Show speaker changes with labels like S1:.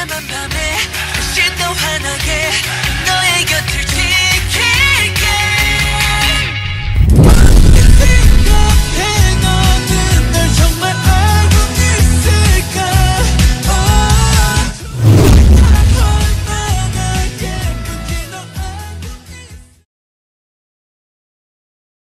S1: remember me.